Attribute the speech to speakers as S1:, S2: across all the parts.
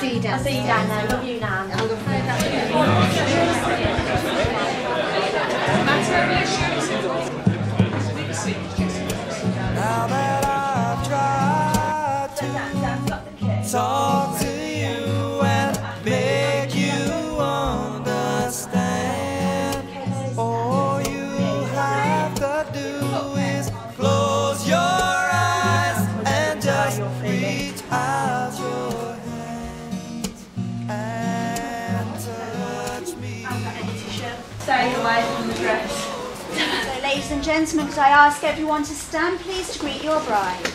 S1: See you down. There. Love you. Now gentlemen, could I ask everyone to stand, please, to greet your bride?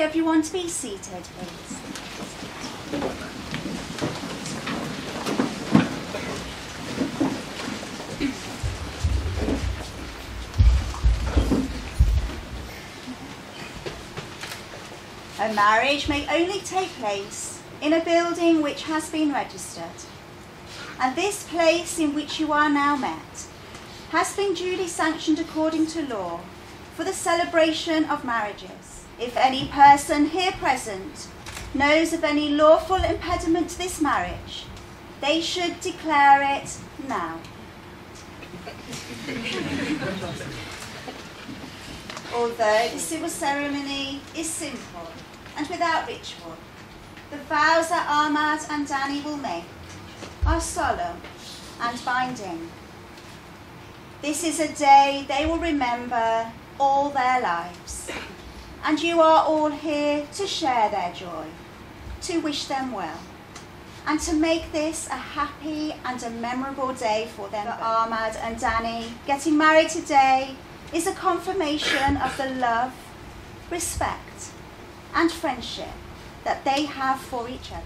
S1: Everyone to be seated, please? A marriage may only take place in a building which has been registered. And this place in which you are now met has been duly sanctioned according to law for the celebration of marriages. If any person here present knows of any lawful impediment to this marriage, they should declare it now. Although the civil ceremony is simple and without ritual, the vows that Ahmad and Danni will make are solemn and binding. This is a day they will remember all their lives, and you are all here to share their joy, to wish them well, and to make this a happy and a memorable day for them. For Ahmad and Danni, getting married today is a confirmation of the love, respect, and friendship that they have for each other.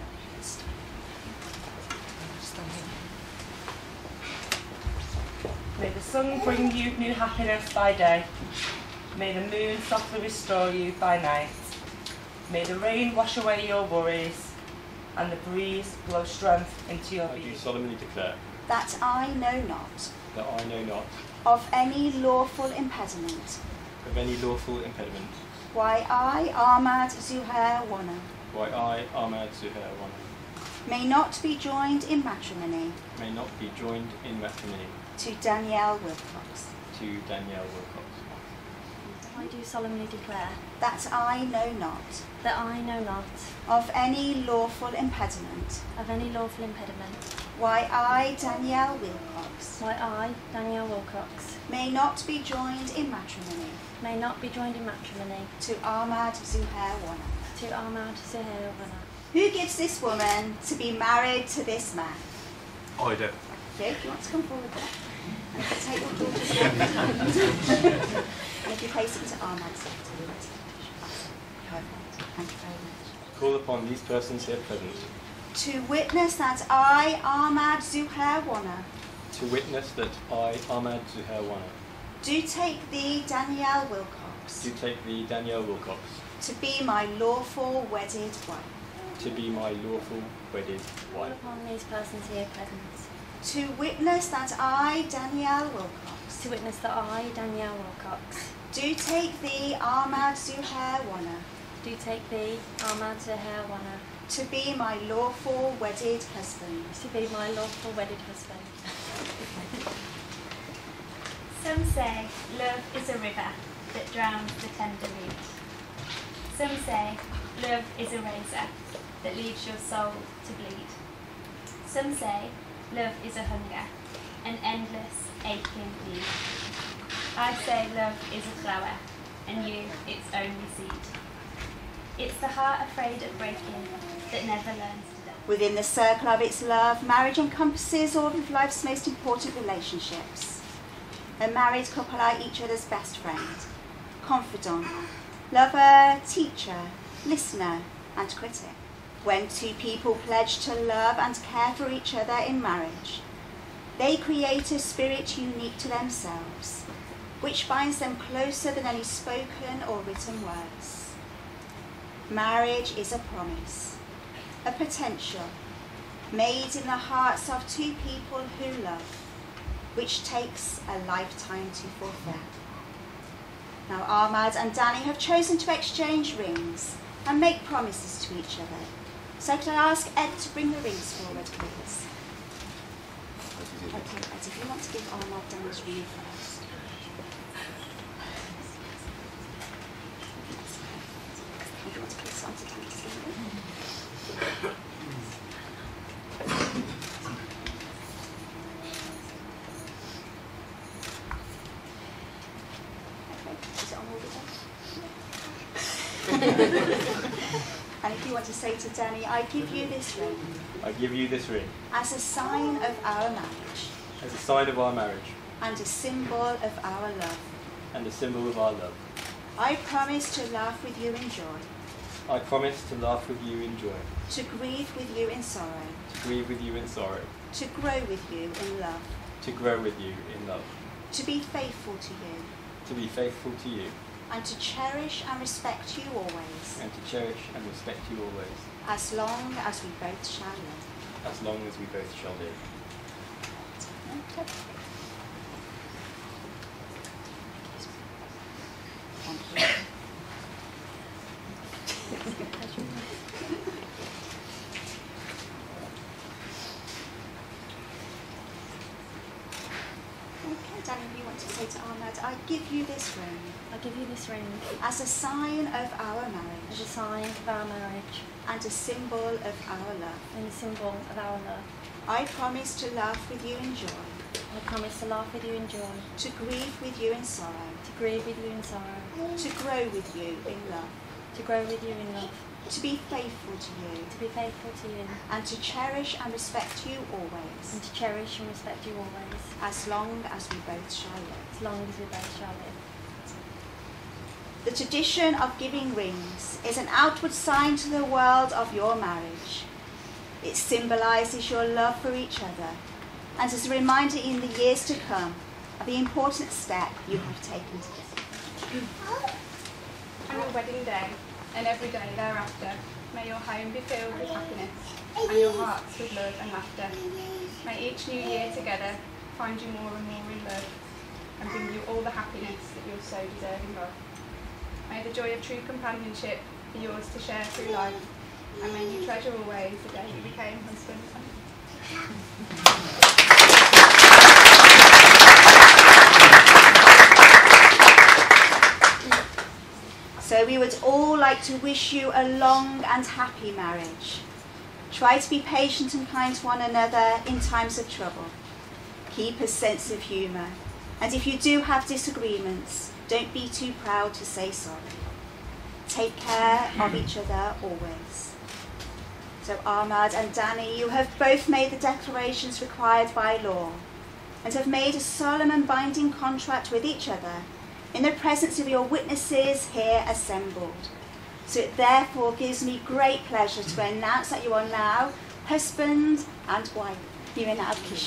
S2: May the sun bring you new happiness by day. May the moon softly restore you by night. May the rain wash away your worries and the breeze blow strength into your
S3: I do solemnly declare
S1: that I know not
S3: that I know not
S1: of any lawful impediment.
S3: of any lawful impediment.
S1: Why I, Ahmad Zuhair Wana,
S3: why I, Ahmad Zuhair Wana,
S1: may not be joined in matrimony
S3: may not be joined in matrimony
S1: to Danielle Wilcox,
S3: to Danielle Wilcox,
S4: I do solemnly declare
S1: that I know not
S4: that I know not
S1: of any lawful impediment
S4: of any lawful impediment
S1: why I, Danielle Wilcox,
S4: why I, Danielle Wilcox,
S1: may not be joined in matrimony
S4: may not be joined in matrimony
S1: to Ahmad Zuhair Wana.
S4: to Ahmad Zuhair Wana.
S1: Who gives this woman to be married to this man?
S3: Oh, I do.
S1: Vic, you want to come forward there? And take your daughter's hand. if you place it into Ahmad's left, to the rest. Perfect. Thank you very much.
S3: Call upon these persons here present
S1: To witness that I, Ahmad Zuhair Wana,
S3: to witness that I, Ahmad Zuhair Wana,
S1: do take thee, Danielle Wilcox,
S3: do take thee, Danielle Wilcox,
S1: to be my lawful wedded wife.
S3: to be my lawful wedded wife.
S4: Call upon these persons here present
S1: To witness that I, Danielle Wilcox,
S4: to witness that I, Danielle Wilcox,
S1: do take thee, Ahmad Zuhair Wana,
S4: do take thee, Ahmad Zuhair Wana,
S1: to be my lawful wedded husband.
S4: to be my lawful wedded husband.
S5: Some say love is a river that drowns the tender reed. Some say love is a razor that leaves your soul to bleed. Some say love is a hunger, an endless aching need. I say love is a flower, and you its only seed. It's the heart afraid of breaking that never learns to die.
S1: Within the circle of its love, marriage encompasses all of life's most important relationships. A married couple are each other's best friend, confidant, lover, teacher, listener, and critic. When two people pledge to love and care for each other in marriage, they create a spirit unique to themselves, which binds them closer than any spoken or written words. Marriage is a promise, a potential, made in the hearts of two people who love, which takes a lifetime to fulfill. Now, Ahmad and Danni have chosen to exchange rings and make promises to each other. So, could I ask Ed to bring the rings forward, please? Okay, Ed, if you want to give Ahmad Danni's ring first. If you want to place it onto Danni's finger. Okay, is it on all the And if you want to say to Danni, I give you this ring
S3: I give you this ring
S1: as a sign of our marriage
S3: as a sign of our marriage
S1: and a symbol of our love.
S3: and a symbol of our love.
S1: I promise to laugh with you in joy,
S3: I promise to laugh with you in joy,
S1: to grieve with you in sorrow,
S3: to grieve with you in sorrow,
S1: to grow with you in love,
S3: to grow with you in love,
S1: to be faithful to you,
S3: to be faithful to you,
S1: and to cherish and respect you always,
S3: and to cherish and respect you always,
S1: as long as we both shall live.
S3: as long as we both shall live.
S1: Okay. Thank you. Okay, Danni, if you want to say to Ahmad, I give you this ring
S4: I give you this ring.
S1: As a sign of our marriage,
S4: as a sign of our marriage.
S1: And a symbol of our love.
S4: and a symbol of our love.
S1: I promise to laugh with you in joy,
S4: I promise to laugh with you in joy,
S1: to grieve with you in sorrow,
S4: to grieve with you in sorrow,
S1: to grow with you in love,
S4: to grow with you in love,
S1: to be faithful to you,
S4: to be faithful to you,
S1: and to cherish and respect you always.
S4: and to cherish and respect you always,
S1: as long as we both shall live.
S4: as long as we both shall live.
S1: The tradition of giving rings is an outward sign to the world of your marriage. It symbolises your love for each other and is a reminder in the years to come of the important step you have taken today.
S6: On your wedding day and every day thereafter, may your home be filled with happiness and your hearts with love and laughter. May each new year together find you more and more in love and bring you all the happiness that you're so deserving of. May the joy of true companionship be yours to share through life and may you treasure always the day you became husband and
S1: So we would all like to wish you a long and happy marriage. Try to be patient and kind to one another in times of trouble. Keep a sense of humour. And if you do have disagreements, don't be too proud to say sorry. Take care of each hmm. other always. So Ahmad and Danni, you have both made the declarations required by law and have made a solemn and binding contract with each other in the presence of your witnesses here assembled. So it therefore gives me great pleasure to announce that you are now husband and wife. You may now kiss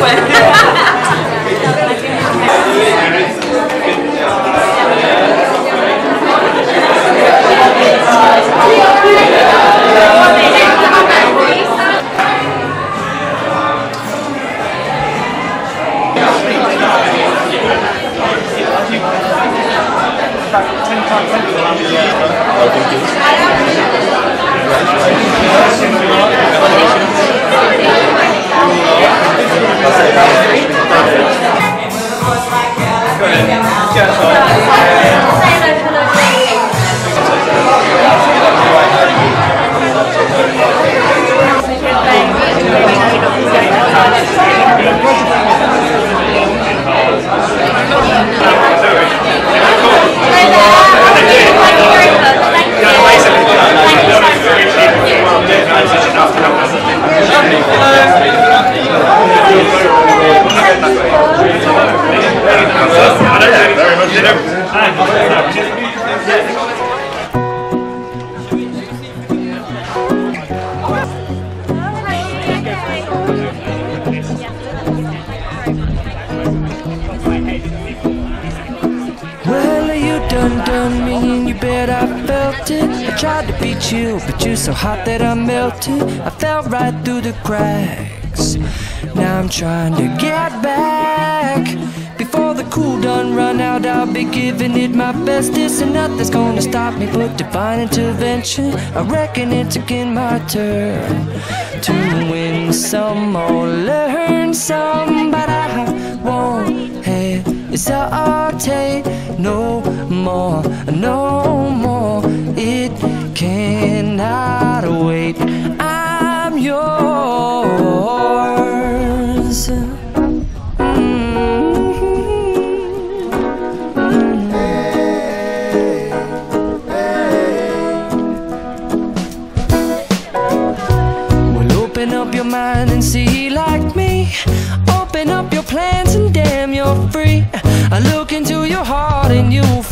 S7: Well, you and you I felt it. I tried to beat you, but you're so hot that I melted. I fell right through the cracks. Now I'm trying to get back. Before the cool done run out, I'll be giving it my best. This and nothing's gonna stop me but divine intervention. I reckon it's again my turn to win some or learn some, but I won't hesitate no more, no more. It cannot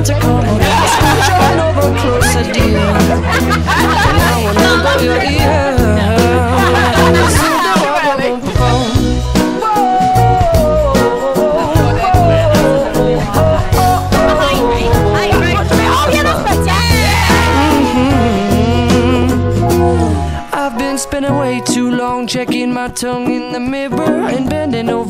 S7: want to come on? Scooch on over closer, dear. And I wanna blow your ear. I've been spending way too long checking my tongue in the mirror and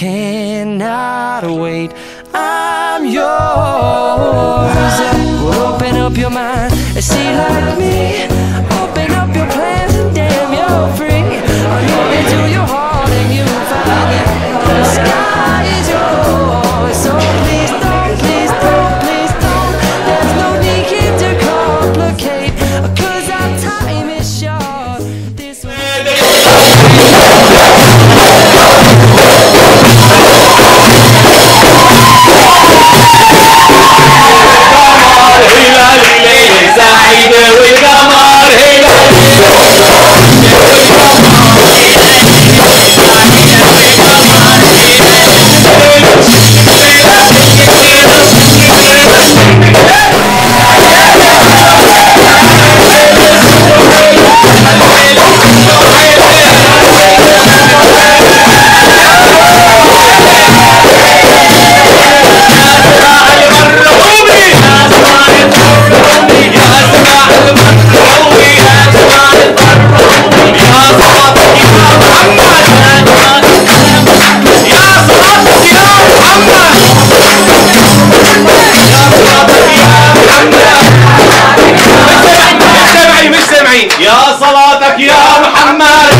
S7: cannot wait. I'm yours. Open up your mind and see like me. Open up your plans and damn, you're free. I look into your heart and you find that the sky is yours.
S8: Hey, there we go, يا صلاتك يا محمد.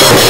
S9: Aha.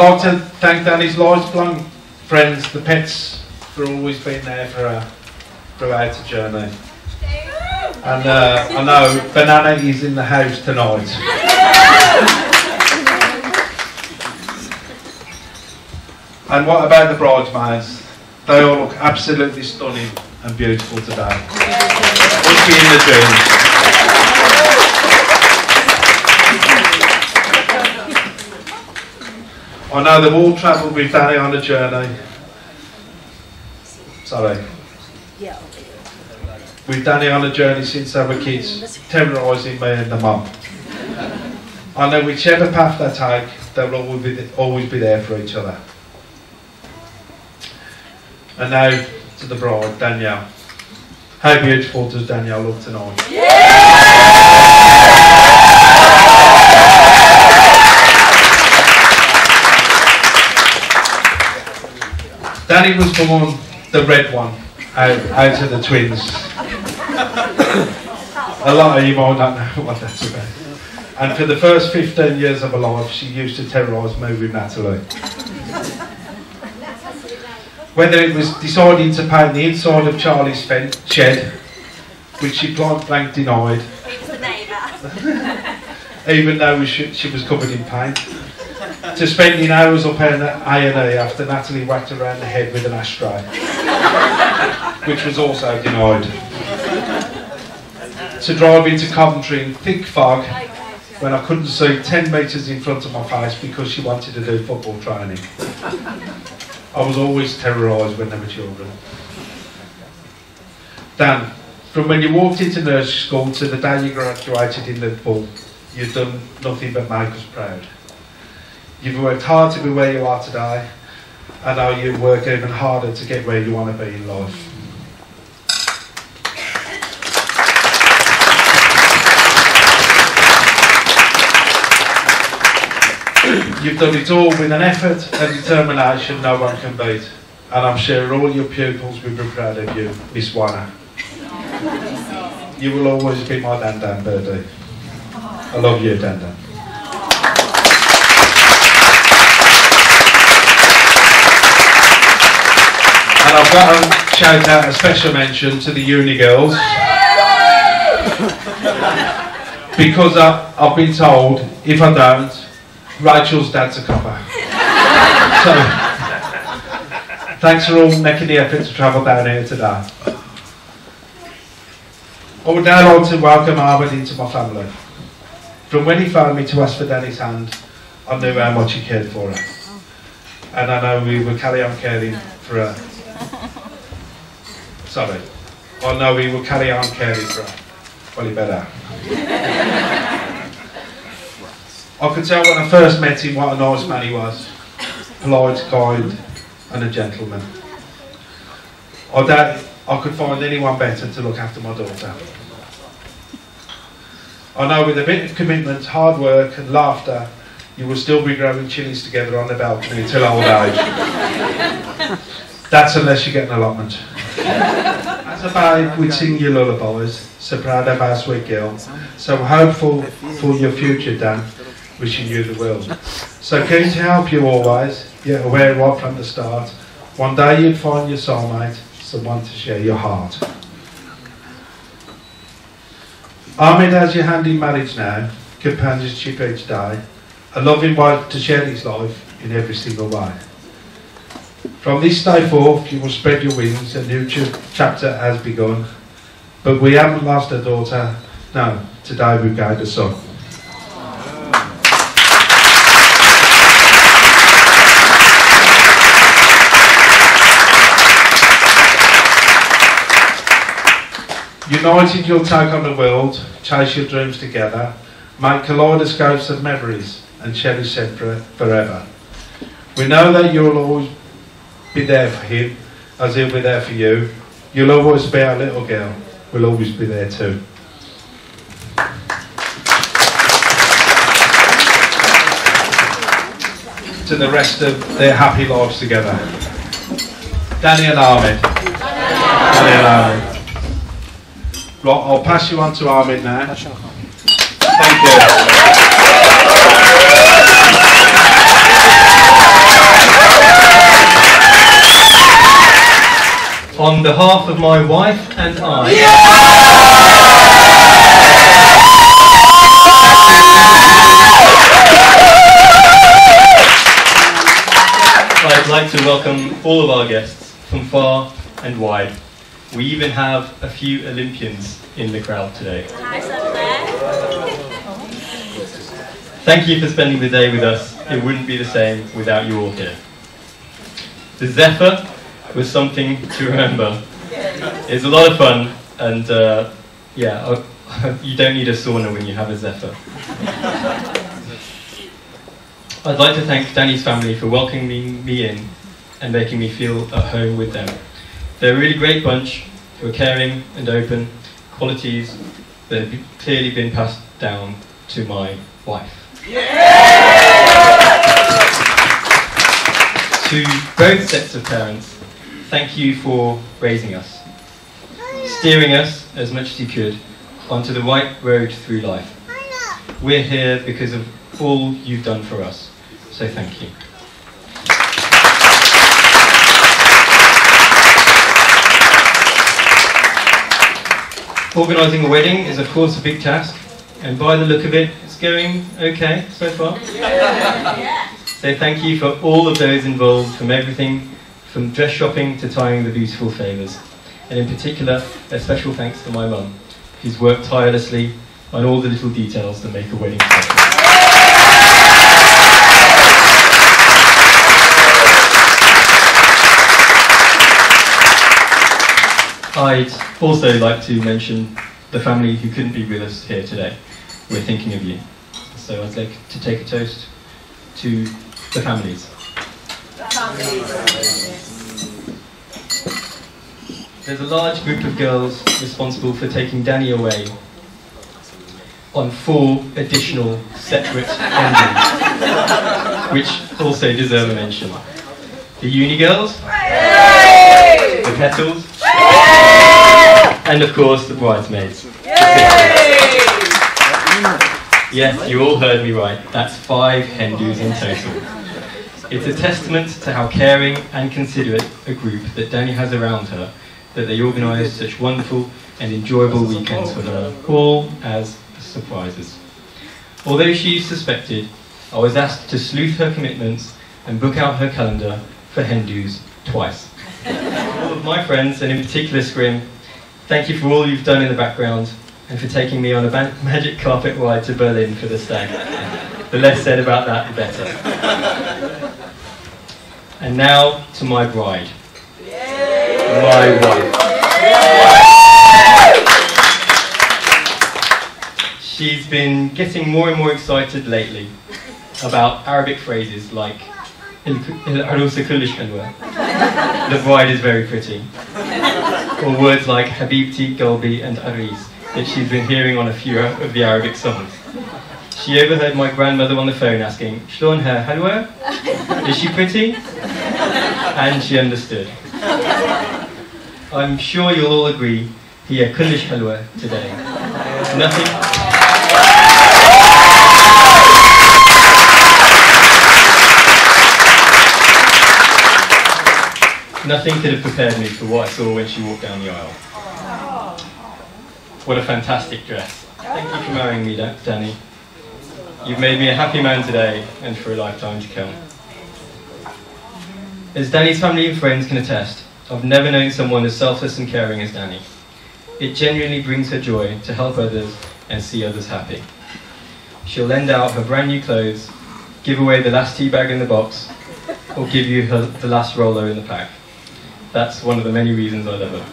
S10: Like to thank Danni's lifelong friends, the pets, for always being there for her throughout the journey. And uh, I know Banana is in the house tonight. And what about the bridesmaids? They all look absolutely stunning and beautiful today. Must be in the dreams. I know they've all travelled with Danni on a journey. Sorry. Yeah. With Danni on a journey since they were kids, terrorising me and the mum. I know whichever path they take, they'll always be, always be there for each other. And now to the bride, Danielle. How beautiful does Danielle look tonight? Danni was born the red one out, out of the twins. A lot of you might not know what that's about. And for the first 15 years of her life, she used to terrorise me with Natalie. Whether it was deciding to paint the inside of Charlie's shed, which she point blank denied, even though she, she was covered in paint, to spending hours up in A&E after Natalie whacked around the head with an ashtray, which was also denied. To drive into Coventry in thick fog when I couldn't see 10 metres in front of my face because she wanted to do football training. I was always terrorised when they were children. Dan, from when you walked into nursery school to the day you graduated in Liverpool, you've done nothing but make us proud. You've worked hard to be where you are today, and now you work even harder to get where you want to be in life. You've done it all with an effort and determination no one can beat. And I'm sure all your pupils will be proud of you, Miss Wana. You will always be my Dan Dan birdie. I love you, Dan Dan. And I've got to shout out a special mention to the uni girls. because I, I've been told if I don't, Rachel's dad's a copper. so, thanks for all making the effort to travel down here today. I would now like to welcome Ahmad into my family. From when he phoned me to ask for Danni's hand, I knew how much he cared for her. And I know we will carry on caring for her. Sorry. I know we will carry on caring for. Well, better. I could tell when I first met him what a nice man he was. Polite, kind, and a gentleman. I doubt I could find anyone better to look after my daughter. I know with a bit of commitment, hard work, and laughter, you will still be growing chilies together on the balcony until old age. That's unless you get an allotment. As a babe, we'd sing you lullabies, so proud of our sweet girl, so hopeful for your future, Dan, wishing you the world. So keen to help you always, yet aware right from the start, one day you'd find your soulmate, someone to share your heart. Ahmed has your hand in marriage now, companionship each day, a loving wife to share his life in every single way. From this day forth, you will spread your wings, a new ch- chapter has begun. But we haven't lost a daughter, no, today we've gained a son. United, you'll take on the world, chase your dreams together, make kaleidoscopes of memories, and cherish them forever. We know that you'll always be there for him, as he'll be there for you. You'll always be our little girl. We'll always be there too. To the rest of their happy lives together. Danni and Ahmad. Danni and Ahmad. Right, I'll pass you on to Ahmad now. Thank you.
S11: On behalf of my wife and I. I'd like to welcome all of our guests from far and wide. We even have a few Olympians in the crowd today. Thank you for spending the day with us it wouldn't be the same without you all here. The Zephyr was something to remember. It's a lot of fun, and uh, yeah, you don't need a sauna when you have a Zephyr. I'd like to thank Danni's family for welcoming me in and making me feel at home with them. They're a really great bunch who are caring and open, qualities that have clearly been passed down to my wife. To both sets of parents, thank you for raising us, steering us as much as you could onto the right road through life. We're here because of all you've done for us, so thank you. Organising a wedding is of course a big task, and by the look of it, it's going okay so far. So thank you for all of those involved, from everything from dress shopping to tying the beautiful favours. And in particular, a special thanks to my mum, who's worked tirelessly on all the little details that make a wedding special. I'd also like to mention the family who couldn't be with us here today. We're thinking of you. So I'd like to take a toast to the families. There's a large group of girls responsible for taking Danni away on four additional separate endings, which also deserve a mention. The uni girls, the petals, and of course the bridesmaids. Yes, you all heard me right. That's five hen dos in total. It's a testament to how caring and considerate a group that Danni has around her that they organise such wonderful and enjoyable weekends for her, all as surprises. Although she suspected, I was asked to sleuth her commitments and book out her calendar for hen dos twice. all of my friends, and in particular Scrim, thank you for all you've done in the background and for taking me on a magic carpet ride to Berlin for the stag. The less said about that, the better. And now to my bride, my wife. She's been getting more and more excited lately about Arabic phrases like "Arusa kullish halwa." The bride is very pretty. Or words like Habibti, Golbi, and Aris that she's been hearing on a few of the Arabic songs. She overheard my grandmother on the phone asking, Shlon her halwa? Is she pretty? And she understood. I'm sure you'll all agree, here kullish halwa today. Nothing. Nothing could have prepared me for what I saw when she walked down the aisle. What a fantastic dress. Thank you for marrying me, Danni. You've made me a happy man today and for a lifetime to come. As Danni's family and friends can attest, I've never known someone as selfless and caring as Danni. It genuinely brings her joy to help others and see others happy. She'll lend out her brand new clothes, give away the last tea bag in the box, or give you her, the last roller in the pack. That's one of the many reasons I love her.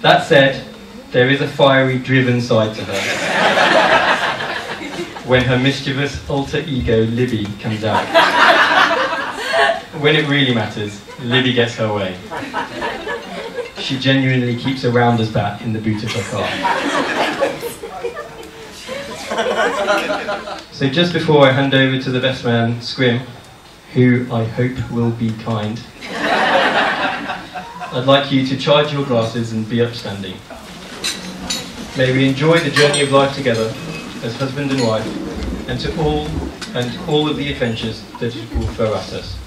S11: That said, there is a fiery, driven side to her. when her mischievous alter ego, Libby, comes out. When it really matters, Libby gets her way. She genuinely keeps a rounder's bat in the boot of her car. So just before I hand over to the best man, Scrim, who I hope will be kind, I'd like you to charge your glasses and be upstanding. May we enjoy the journey of life together as husband and wife, and to all and all of the adventures that it will throw at us.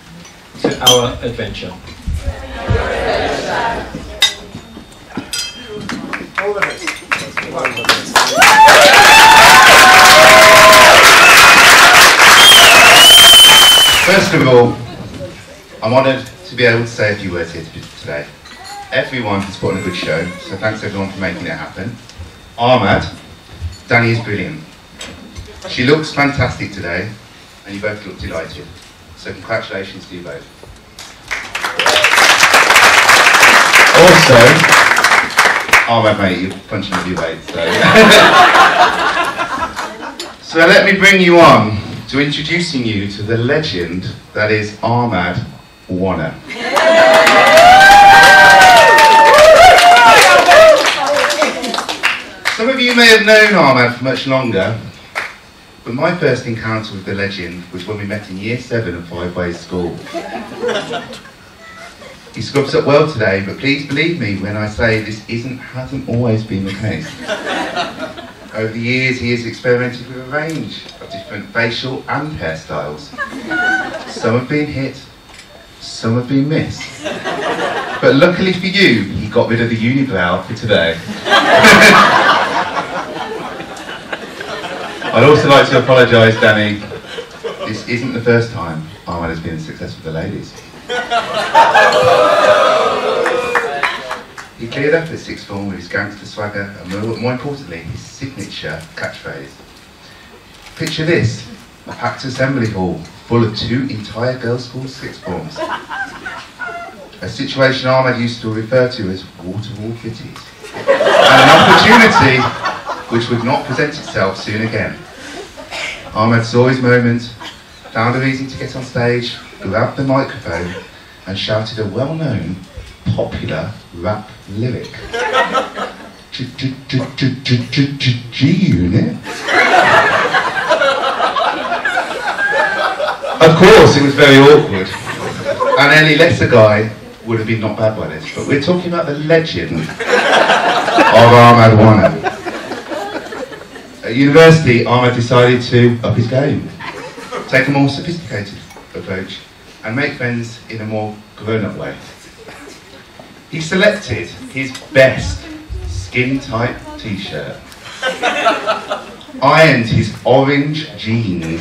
S11: To our adventure.
S12: First of all, I'm honoured to be able to say a few words here today. Everyone has put on a good show, so thanks everyone for making it happen. Ahmad, Danni is brilliant. She looks fantastic today, and you both look delighted. So congratulations to you both. Also, oh my mate, you're punching with your weight. So. so let me bring you on to introducing you to the legend that is Ahmad Wana. Some of you may have known Ahmad for much longer, but my first encounter with the legend was when we met in year seven at Five Ways School. He scrubs up well today, but please believe me when I say this isn't hasn't always been the case. Over the years, he has experimented with a range of different facial and hairstyles. Some have been hit, some have been missed. But luckily for you, he got rid of the unibrow for today. I'd also like to apologise, Danni. This isn't the first time Ahmad has been a success with the ladies. He cleared up his sixth form with his gangster swagger and more, more importantly, his signature catchphrase. Picture this, a packed assembly hall full of two entire girls' school sixth forms. A situation Ahmad used to refer to as water-wall fitties. And an opportunity which would not present itself soon again. Ahmad saw his moment, found a reason to get on stage, grabbed the microphone and shouted a well-known, popular rap lyric. G-Unit? Of course, it was very awkward. And any lesser guy would have been not bad by this. But we're talking about the legend of Ahmad Wana. At university, Ahmad decided to up his game, take a more sophisticated approach, and make friends in a more grown-up way. He selected his best skin-tight t-shirt, ironed his orange jeans,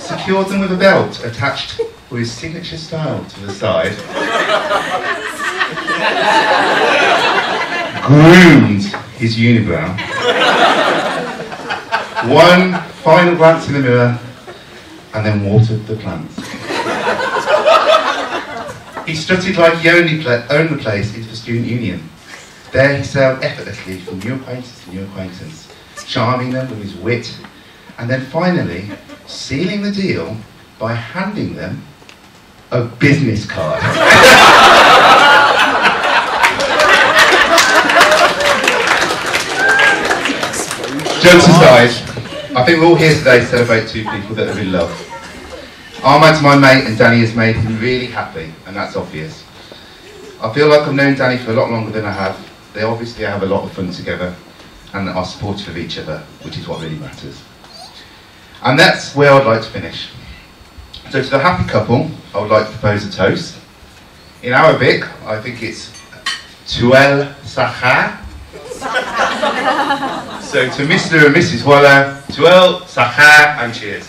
S12: secured them with a belt attached with his signature style to the side, groomed his unibrow, one final glance in the mirror, and then watered the plants. He strutted like he only owned the place into the student union. There he sailed effortlessly from new acquaintance to new acquaintance, charming them with his wit, and then finally sealing the deal by handing them a business card. Jokes aside, I think we're all here today to celebrate two people that are in love. Ahmad's my mate and Danni has made him really happy, and that's obvious. I feel like I've known Danni for a lot longer than I have. They obviously have a lot of fun together and are supportive of each other, which is what really matters. And that's where I'd like to finish. So to the happy couple, I would like to propose a toast. In Arabic, I think it's Tuel Saha. So to Mr. and Mrs. Waller, Tuel Saha and cheers.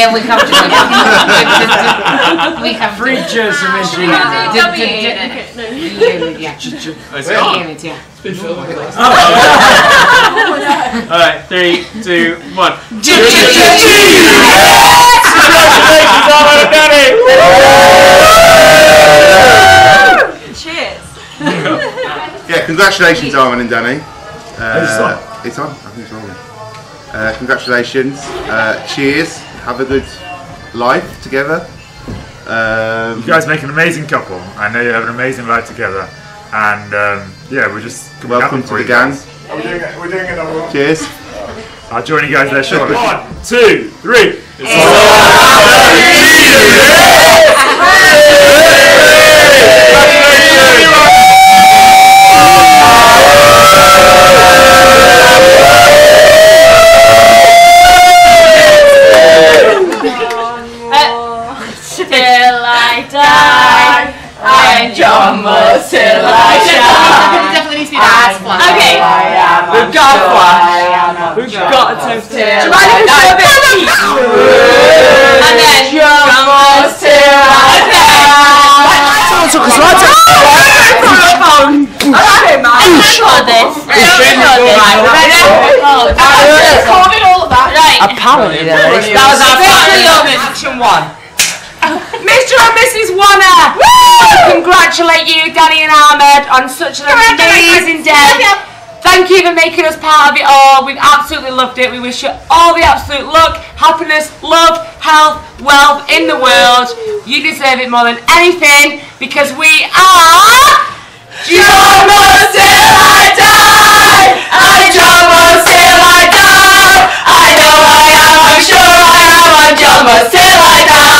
S13: Yeah, we come to We come to
S14: Fridges and
S13: Yeah, yeah.
S3: It's
S13: Yeah,
S3: on.
S13: unit, yeah.
S3: Alright, three, two, one.
S2: Cheers.
S12: Yeah, congratulations, Armin and Danni.
S14: it's on?
S12: Uh, it's on. I think it's on. yeah. Uh, congratulations. Uh, cheers. Have a good life together. Um,
S14: You guys make an amazing couple. I know you have an amazing life together. And um, yeah, we're just
S12: welcome
S14: happy
S12: to
S14: for
S12: the gang.
S14: guys. We're doing it. We're doing it.
S12: Cheers.
S14: I'll join you guys there shortly. One, two, three.
S2: Till I'm John Moss till I.
S13: Definitely needs to be that.
S2: Okay, we've got one. We've got to till I die. And then John Moss till I die.
S13: Someone took us right.
S2: Record this. Record this. Right, ready? All of that. Right.
S13: Apparently.
S2: That was our final
S13: Action one. Mr. and Mrs. Wana, congratulate you, Danni and Ahmad, on such an amazing day. Thank you for making us part of it all. We've absolutely loved it. We wish you all the absolute luck, happiness, love, health, wealth in the world. You deserve it more than anything because we are. I die! Till I die! I know I am, I'm sure I am, I'm I die!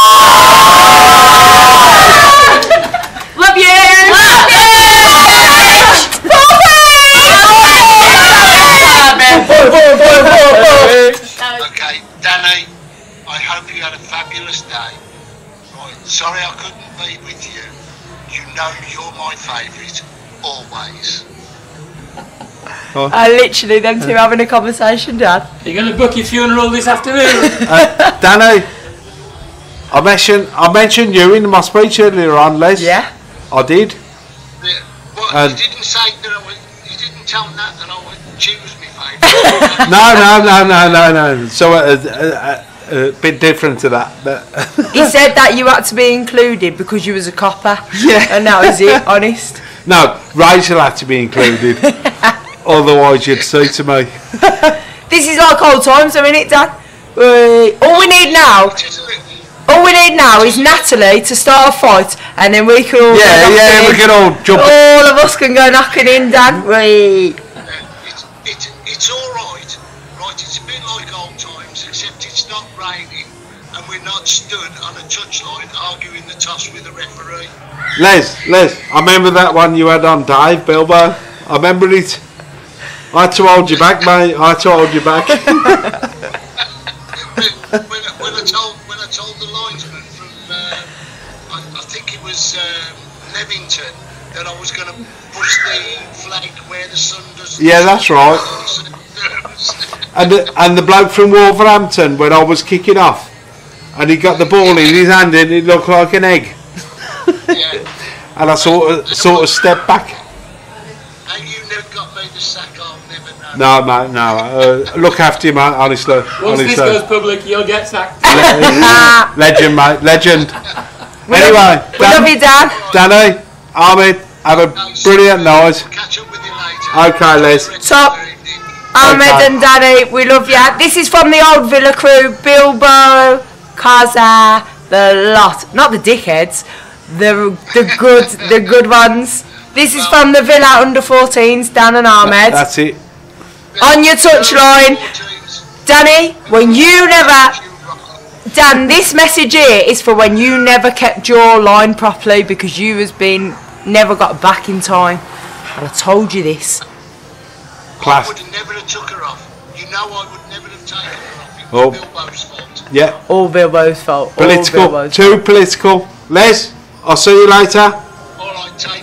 S15: Oh. I
S16: literally them two having a conversation, Dad.
S17: You're going to book your funeral this afternoon?
S10: Uh, Danni, I mentioned I mentioned you in my speech earlier on, Les.
S16: Yeah.
S10: I did.
S15: But
S10: And-
S15: you didn't say that I was, you didn't tell Nat that I was, she was my favourite.
S10: no, no, no, no, no, no. So a, a, a, a bit different to that, but
S16: He said that you had to be included because you was a copper.
S10: Yeah.
S16: And that was it, honest.
S10: no, Rachel had to be included. Otherwise, you'd say to me,
S16: This is like old times, though, innit, Dad? Uh, all we need now, all we need now is Natalie to start a fight, and then we can all go
S10: Yeah, yeah,
S16: knocking
S10: we
S16: in.
S10: can all jump-
S16: All of us can go knocking in, Dad. Wait.
S15: it's, it's, it's alright, right, it's a bit like old times, except it's not raining and we're not stood on a touchline arguing the toss with the referee.
S10: Les, Les, I remember that one you had on Dave Bilbo. I remember it. I had to hold you back, mate. I had to hold you back.
S15: when, I- when I told when I told the linesman from uh, I, I think it was um, Levington that I was going to push the flag where the sun does.
S10: Yeah, that's right. And the, and the bloke from Wolverhampton, when I was kicking off, and he got the ball in his hand and it looked like an egg. and I sort of sort of stepped back.
S15: and you never got me the sack. I'll never know.
S10: No, mate, no. Uh, look after you, mate. Honestly,
S17: Once
S10: honestly.
S17: this goes public, you'll get sacked.
S10: legend, mate, legend. Anyway,
S16: We love you, Dan.
S10: Danni, Ahmad, have a brilliant night. Okay, Les.
S16: Top. Ahmad
S10: Okay.
S16: and Danni, we love you. This is from the old Villa crew, Bilbo, Kaza, the lot. Not the dickheads, the the good the good ones. This is from the Villa under 14s, Dan and Ahmad.
S10: That's it.
S16: On your touchline. Danni, when you never Dan, this message here is for when you never kept your line properly because you has been never got back in time. And I told you this.
S10: Class.
S15: I would have never have took her off. You know I would never have taken her off. It was
S10: Oh.
S15: Bilbo's fault.
S10: Yeah.
S16: All Bilbo's fault. all
S10: Political.
S16: Bilbo's
S10: Too political. Les, I'll see you later.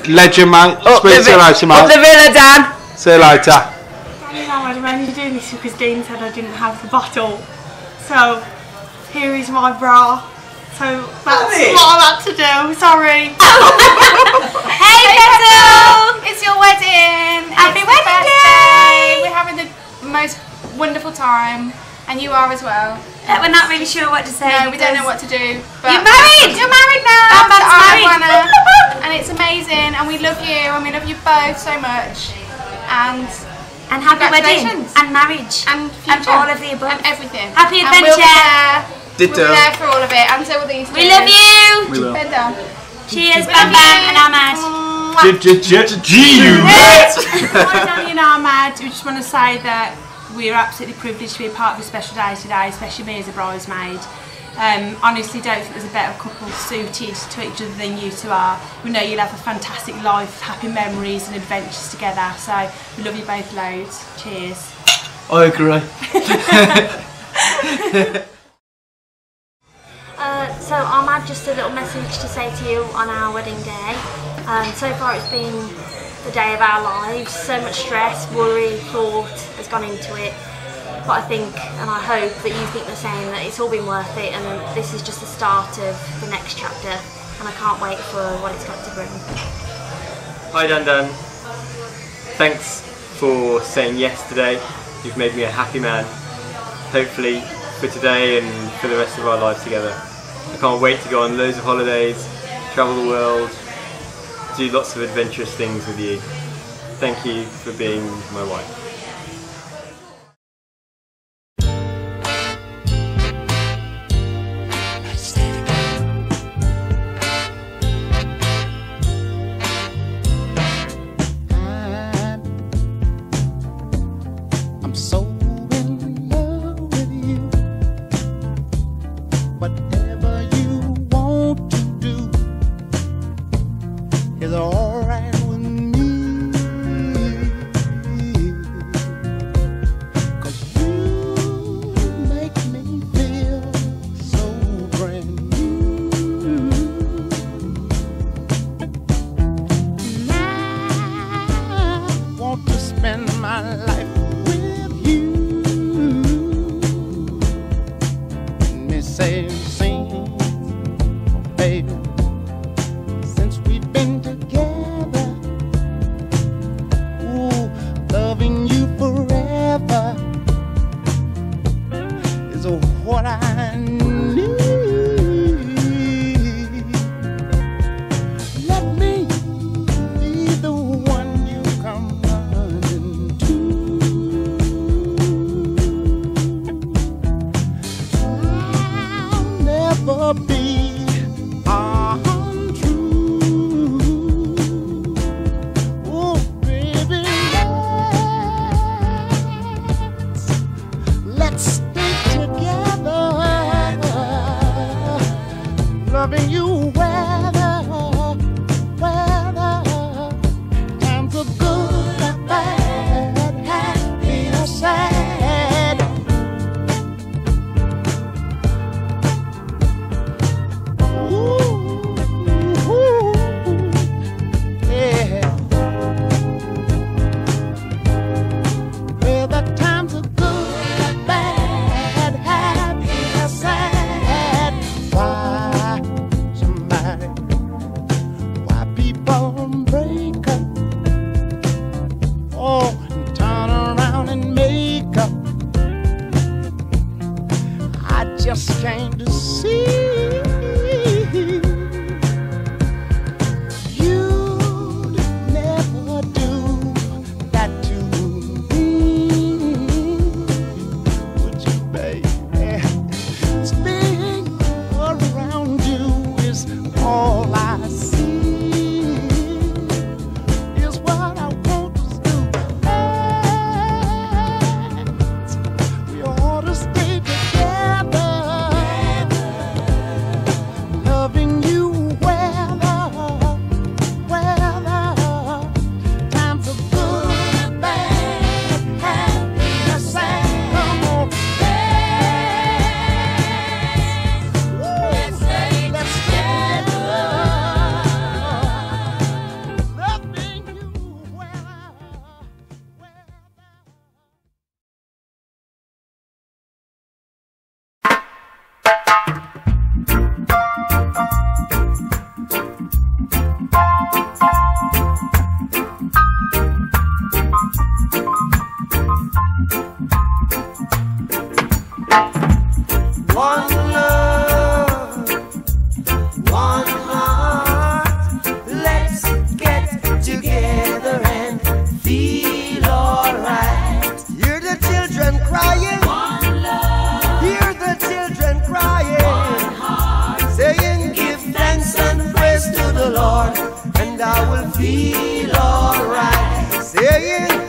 S10: Legend, mate.
S16: Up
S10: Speak
S16: the
S10: to you
S16: vi-
S10: later,
S16: up
S10: mate.
S16: the Villa, Dan.
S10: See you later.
S18: But I'm only doing this because Dean said I didn't have the bottle. So here is my bra. So that's
S19: Annie.
S18: what I'm about to do. Sorry.
S6: Hey, Petal! It's your wedding.
S18: Happy
S6: It's
S18: wedding
S6: day! We're having the most wonderful time, and you are as well.
S8: Uh, we're not really sure what to say.
S6: No, we don't know what to do. But
S8: You're married!
S6: You're married now.
S8: Bam Bam's
S6: to our
S8: married.
S6: Anna, and it's amazing, and we love you, and we love you both so much. And
S8: And happy wedding
S6: congratulations.
S8: and marriage
S6: and,
S8: and all of the above.
S6: and everything.
S8: Happy
S6: And we'll be
S8: adventure.
S6: there. We'll be there for all of it, and so will these.
S8: We
S6: two.
S8: love you.
S14: We will.
S6: Bend down.
S8: Cheers,
S6: We
S8: Bam
S6: love
S8: Bam
S6: you.
S8: and Ahmad.
S14: G you
S18: Hi Danni and Ahmad. We just want to say that we're absolutely privileged to be a part of a special day today, especially me as a bridesmaid. Um, honestly, don't think there's a better couple suited to each other than you two are. We know you'll have a fantastic life, happy memories and adventures together. So we love you both loads. Cheers.
S19: I agree.
S4: Uh, so Ahmad, just a little message to say to you on our wedding day. Um, so far it's been the day of our lives. So much stress, worry, thought has gone into it. But I think and I hope that you think the same, that it's all been worth it and this is just the start of the next chapter and I can't wait for what it's got to bring.
S20: Hi Dan Dan. Thanks for saying yes today. You've made me a happy man. Hopefully for today and for the rest of our lives together. I can't wait to go on loads of holidays, travel the world, do lots of adventurous things with you. Thank you for being my wife.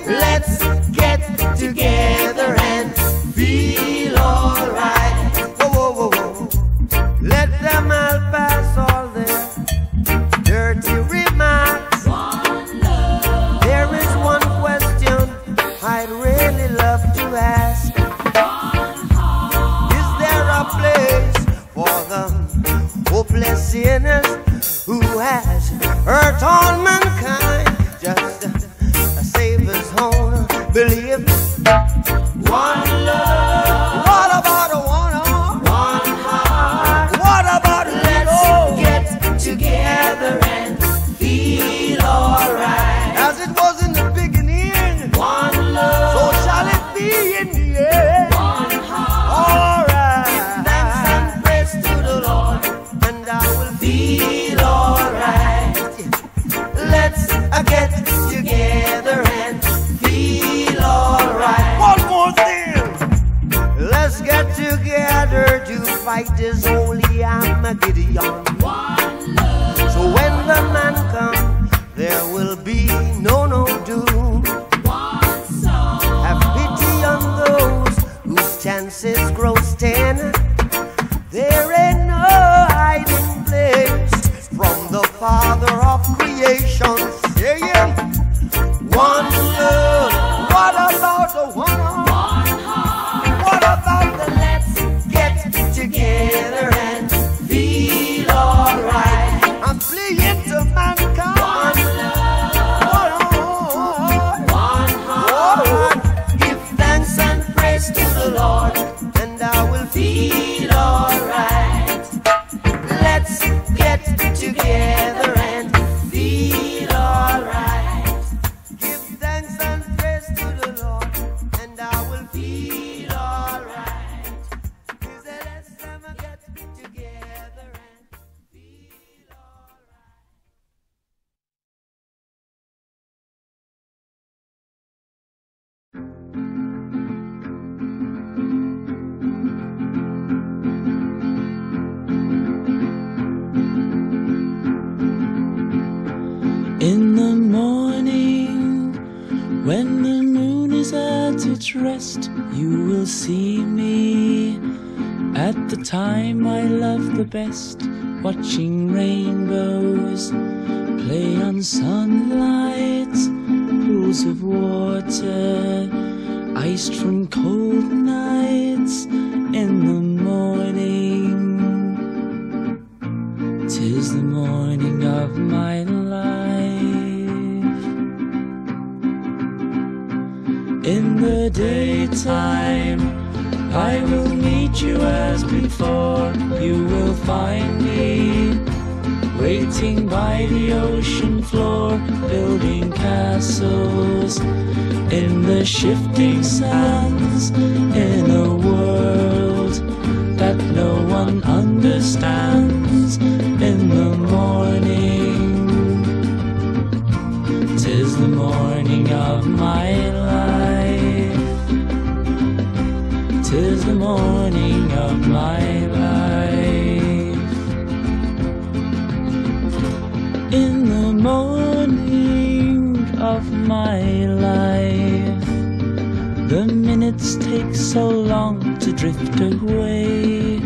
S21: Let's
S9: get together and feel alright. Whoa, whoa, whoa, whoa. Let them all pass all their dirty remarks. There is one question I'd really love to ask. Is there a place for the hopeless sinners who has hurt all mankind?
S7: Rest, you will see me at the time I love the best, watching rainbows play on sunlight, pools of water, iced from cold nights in the morning. Tis the morning of daytime, I will meet you as before. You will find me waiting by the ocean floor, building castles in the shifting sands, in a world that no one understands. Minutes take so long to drift away.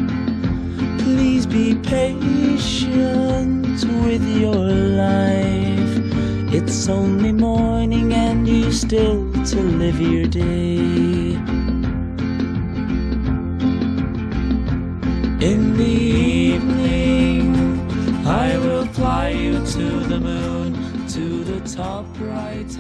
S7: Please be patient with your life. It's only morning and you still to live your day. In the evening, I will fly you to the moon, to the top right.